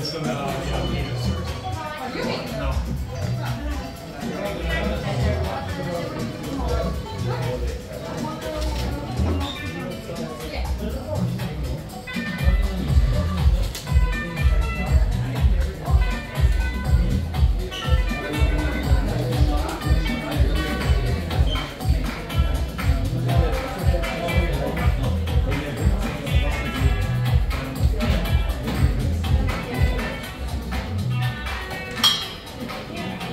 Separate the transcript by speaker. Speaker 1: That's enough.